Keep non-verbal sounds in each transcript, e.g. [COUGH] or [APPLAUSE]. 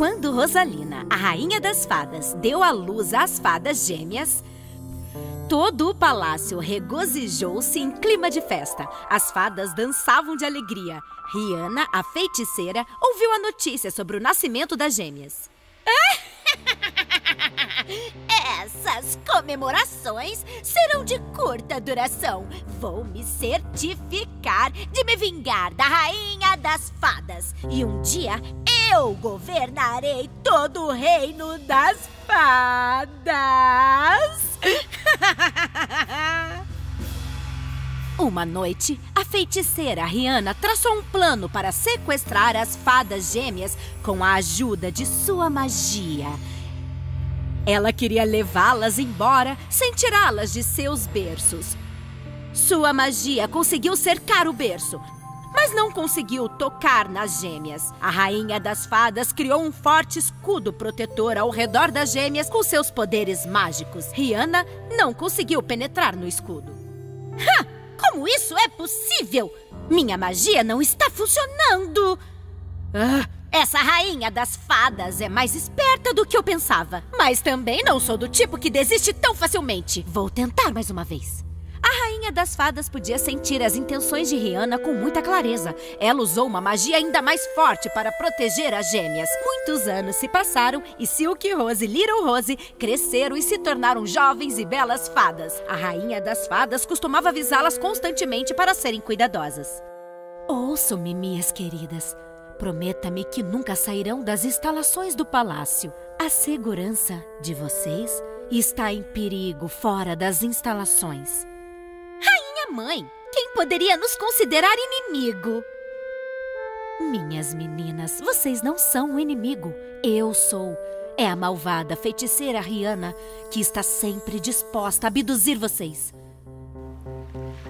Quando Rosalina, a rainha das fadas, deu à luz às fadas gêmeas, todo o palácio regozijou-se em clima de festa. As fadas dançavam de alegria. Rihanna, a feiticeira, ouviu a notícia sobre o nascimento das gêmeas. [LAUGHS] Essas comemorações serão de curta duração. Vou me certificar de me vingar da rainha das fadas. E um dia eu governarei todo o reino das fadas. [LAUGHS] Uma noite, a feiticeira Rihanna traçou um plano para sequestrar as fadas gêmeas com a ajuda de sua magia. Ela queria levá-las embora sem tirá-las de seus berços. Sua magia conseguiu cercar o berço, mas não conseguiu tocar nas gêmeas. A rainha das fadas criou um forte escudo protetor ao redor das gêmeas com seus poderes mágicos. Rihanna não conseguiu penetrar no escudo. Ha! Como isso é possível? Minha magia não está funcionando! Ah, essa rainha das fadas é mais esperta do que eu pensava. Mas também não sou do tipo que desiste tão facilmente. Vou tentar mais uma vez. Rainha das fadas podia sentir as intenções de Rihanna com muita clareza. Ela usou uma magia ainda mais forte para proteger as gêmeas. Muitos anos se passaram e Silk Rose e Little Rose cresceram e se tornaram jovens e belas fadas. A rainha das fadas costumava avisá-las constantemente para serem cuidadosas. Ouçam-me, minhas queridas. Prometa-me que nunca sairão das instalações do palácio. A segurança de vocês está em perigo fora das instalações. Mãe, quem poderia nos considerar inimigo? Minhas meninas, vocês não são um inimigo. Eu sou. É a malvada feiticeira Rihanna que está sempre disposta a abduzir vocês.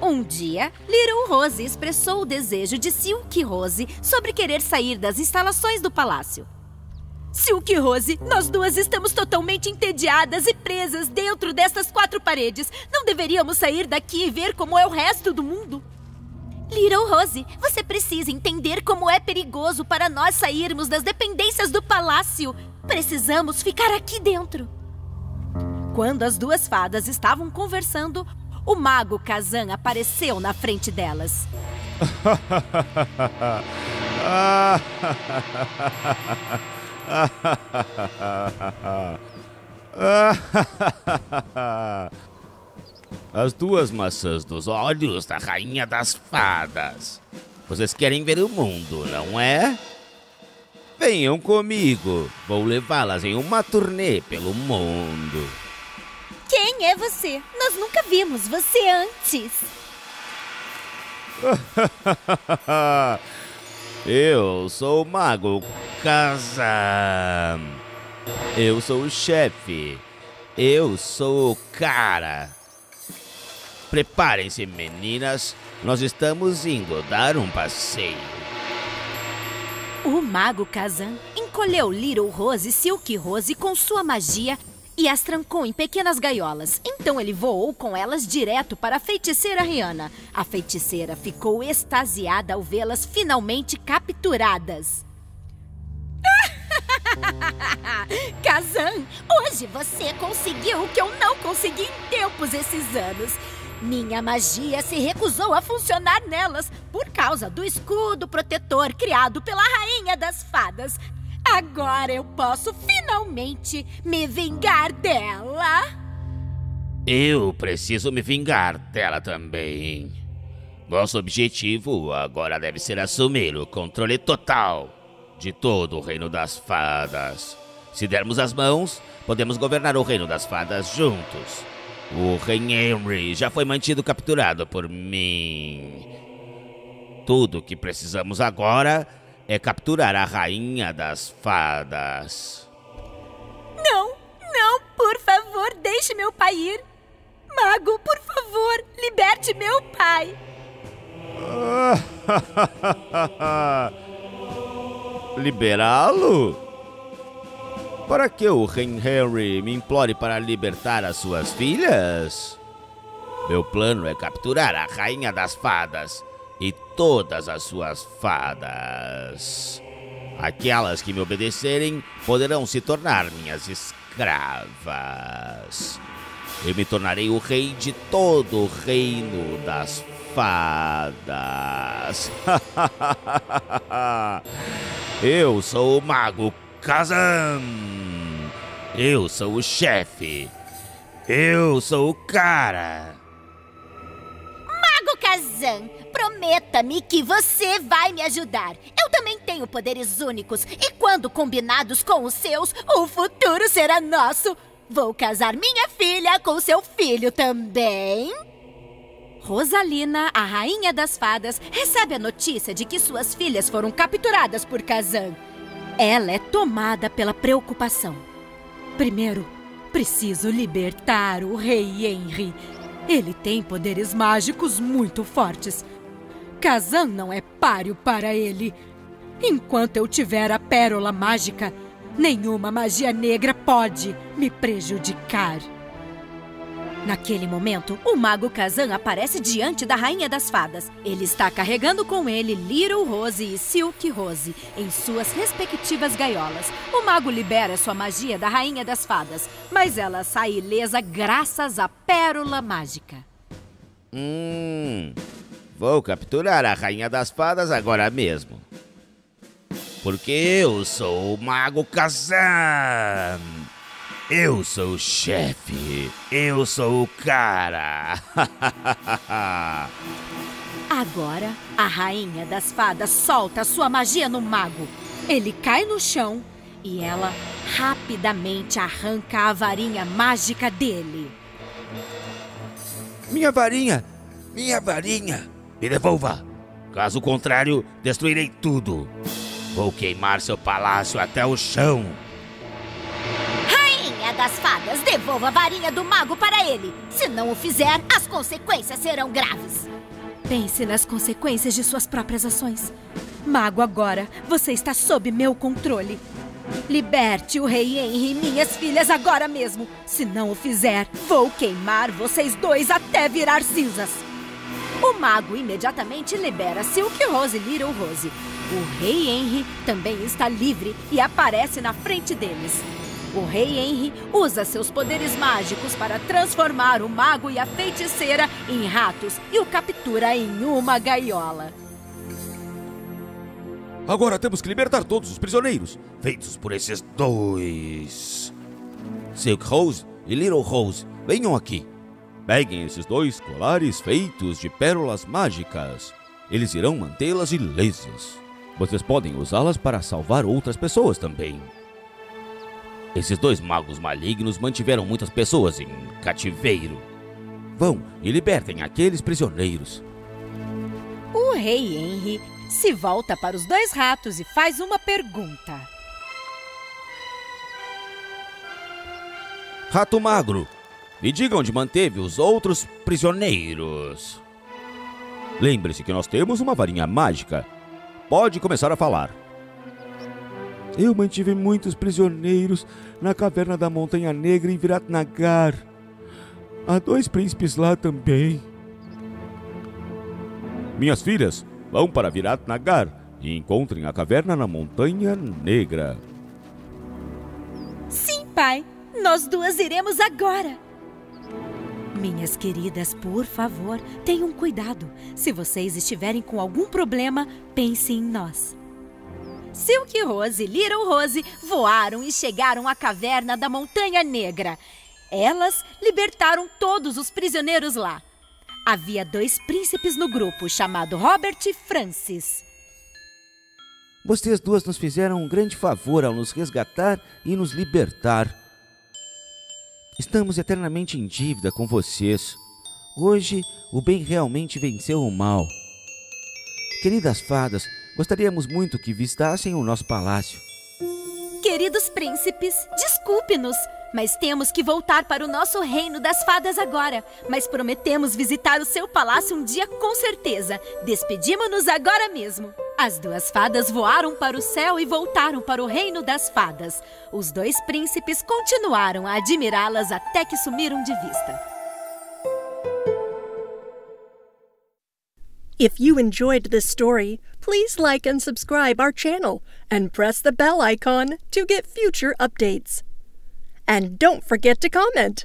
Um dia, Little Rose expressou o desejo de Silk Rose sobre querer sair das instalações do palácio. Silk Rose, nós duas estamos totalmente entediadas e presas dentro destas quatro paredes. Não deveríamos sair daqui e ver como é o resto do mundo? Little Rose, você precisa entender como é perigoso para nós sairmos das dependências do palácio. Precisamos ficar aqui dentro. Quando as duas fadas estavam conversando, o mago Kazan apareceu na frente delas. [LAUGHS] [LAUGHS] [LAUGHS] [LAUGHS] As duas maçãs dos olhos da rainha das fadas. Vocês querem ver o mundo, não é? Venham comigo. Vou levá-las em uma turnê pelo mundo. Quem é você? Nós nunca vimos você antes. [LAUGHS] Eu sou o Mago Kazam. Eu sou o chefe. Eu sou o cara. Preparem-se, meninas. Nós estamos indo dar um passeio. O Mago Kazan encolheu Little Rose e Silk Rose com sua magia e as trancou em pequenas gaiolas. Então ele voou com elas direto para a feiticeira Rihanna. A feiticeira ficou extasiada ao vê-las finalmente capturadas. [LAUGHS] Kazan, hoje você conseguiu o que eu não consegui em tempos esses anos. Minha magia se recusou a funcionar nelas por causa do escudo protetor criado pela Rainha das Fadas. Agora eu posso finalmente me vingar dela. Eu preciso me vingar dela também. Nosso objetivo agora deve ser assumir o controle total de todo o Reino das Fadas. Se dermos as mãos, podemos governar o Reino das Fadas juntos. O Rei Henry já foi mantido capturado por mim. Tudo o que precisamos agora é capturar a Rainha das Fadas. Não, não, por favor, deixe meu pai ir. Mago, por favor, liberte meu pai. [LAUGHS] Liberá-lo? Para que o rei Henry me implore para libertar as suas filhas? Meu plano é capturar a Rainha das Fadas e todas as suas fadas. Aquelas que me obedecerem poderão se tornar minhas escravas. Eu me tornarei o rei de todo o reino das fadas. [LAUGHS] Eu sou o mago Kazan. Eu sou o chefe. Eu sou o cara. Mago Kazan, prometa-me que você vai me ajudar. Eu também tenho poderes únicos e quando combinados com os seus, o futuro será nosso. Vou casar minha filha com seu filho também. Rosalina, a rainha das fadas, recebe a notícia de que suas filhas foram capturadas por Kazan. Ela é tomada pela preocupação. Primeiro, preciso libertar o rei Henry. Ele tem poderes mágicos muito fortes. Kazan não é páreo para ele. Enquanto eu tiver a pérola mágica, nenhuma magia negra pode me prejudicar. Naquele momento, o mago Kazan aparece diante da Rainha das Fadas. Ele está carregando com ele Little Rose e Silk Rose em suas respectivas gaiolas. O mago libera sua magia da Rainha das Fadas, mas ela sai ilesa graças à pérola mágica. Hum. Vou capturar a Rainha das Fadas agora mesmo. Porque eu sou o Mago Kazan. Eu sou o chefe. Eu sou o cara. [LAUGHS] Agora, a rainha das fadas solta sua magia no mago. Ele cai no chão e ela rapidamente arranca a varinha mágica dele. Minha varinha! Minha varinha! Me devolva! Caso contrário, destruirei tudo. Vou queimar seu palácio até o chão das fadas, devolva a varinha do mago para ele. Se não o fizer, as consequências serão graves. Pense nas consequências de suas próprias ações. Mago, agora você está sob meu controle. Liberte o rei Henry e minhas filhas agora mesmo. Se não o fizer, vou queimar vocês dois até virar cinzas. O mago imediatamente libera Silk Rose Little Rose. O rei Henry também está livre e aparece na frente deles. O rei Henry usa seus poderes mágicos para transformar o mago e a feiticeira em ratos e o captura em uma gaiola. Agora temos que libertar todos os prisioneiros, feitos por esses dois. Silk Rose e Little Rose, venham aqui. Peguem esses dois colares feitos de pérolas mágicas. Eles irão mantê-las ilesas. Vocês podem usá-las para salvar outras pessoas também. Esses dois magos malignos mantiveram muitas pessoas em cativeiro. Vão e libertem aqueles prisioneiros. O rei Henry se volta para os dois ratos e faz uma pergunta. Rato Magro, me diga onde manteve os outros prisioneiros. Lembre-se que nós temos uma varinha mágica. Pode começar a falar. Eu mantive muitos prisioneiros na caverna da Montanha Negra em Viratnagar. Há dois príncipes lá também. Minhas filhas, vão para Viratnagar e encontrem a caverna na Montanha Negra. Sim, pai. Nós duas iremos agora. Minhas queridas, por favor, tenham cuidado. Se vocês estiverem com algum problema, pensem em nós. Silk Rose e Little Rose voaram e chegaram à caverna da Montanha Negra. Elas libertaram todos os prisioneiros lá. Havia dois príncipes no grupo, chamado Robert e Francis. Vocês duas nos fizeram um grande favor ao nos resgatar e nos libertar. Estamos eternamente em dívida com vocês. Hoje, o bem realmente venceu o mal. Queridas fadas, Gostaríamos muito que visitassem o nosso palácio. Queridos príncipes, desculpe-nos, mas temos que voltar para o nosso reino das fadas agora. Mas prometemos visitar o seu palácio um dia com certeza. Despedimos-nos agora mesmo. As duas fadas voaram para o céu e voltaram para o reino das fadas. Os dois príncipes continuaram a admirá-las até que sumiram de vista. If you enjoyed this story, please like and subscribe our channel and press the bell icon to get future updates. And don't forget to comment.